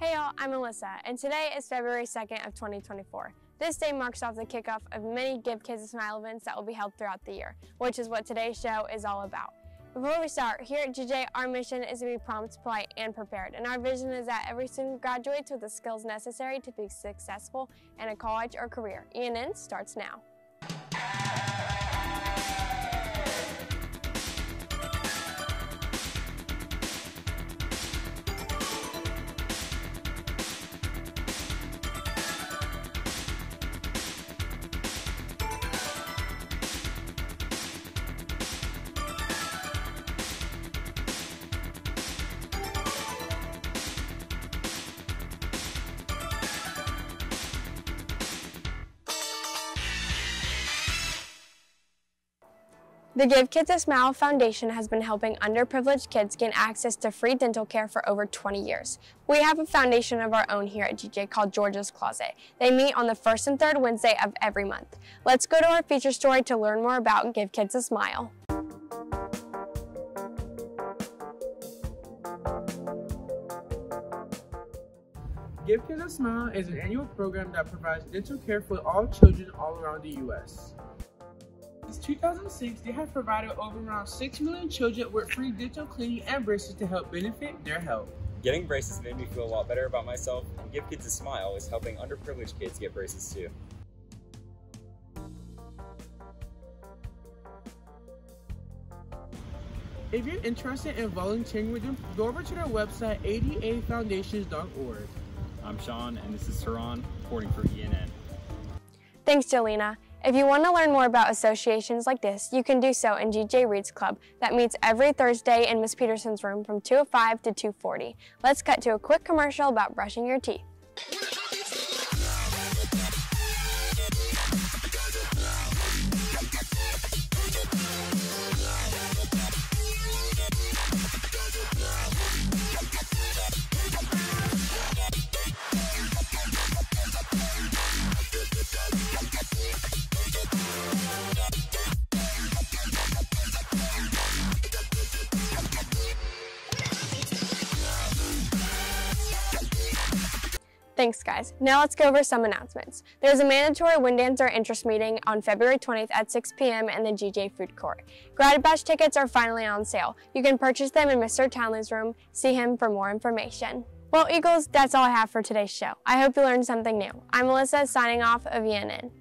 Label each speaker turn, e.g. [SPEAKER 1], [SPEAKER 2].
[SPEAKER 1] Hey y'all, I'm Alyssa, and today is February 2nd of 2024. This day marks off the kickoff of many Give Kids a Smile events that will be held throughout the year, which is what today's show is all about. Before we start, here at GJ, our mission is to be prompt, polite, and prepared, and our vision is that every student graduates with the skills necessary to be successful in a college or career. ENN starts now. The Give Kids a Smile Foundation has been helping underprivileged kids gain access to free dental care for over 20 years. We have a foundation of our own here at GJ called George's Closet. They meet on the first and third Wednesday of every month. Let's go to our feature story to learn more about Give Kids a Smile.
[SPEAKER 2] Give Kids a Smile is an annual program that provides dental care for all children all around the U.S. Since 2006, they have provided over around 6 million children with free dental cleaning and braces to help benefit their health.
[SPEAKER 3] Getting braces made me feel a lot better about myself, and Give Kids a Smile is helping underprivileged kids get braces too.
[SPEAKER 2] If you're interested in volunteering with them, go over to their website, adafoundations.org.
[SPEAKER 4] I'm Sean, and this is Saran reporting for ENN.
[SPEAKER 1] Thanks, Jolena. If you want to learn more about associations like this, you can do so in GJ Reads Club that meets every Thursday in Miss Peterson's room from 2.05 to 2.40. Let's cut to a quick commercial about brushing your teeth. Thanks, guys. Now let's go over some announcements. There's a mandatory Wind Dancer interest meeting on February 20th at 6 p.m. in the GJ Food Court. Grad Bash tickets are finally on sale. You can purchase them in Mr. Townley's room. See him for more information. Well, Eagles, that's all I have for today's show. I hope you learned something new. I'm Melissa, signing off of ENN.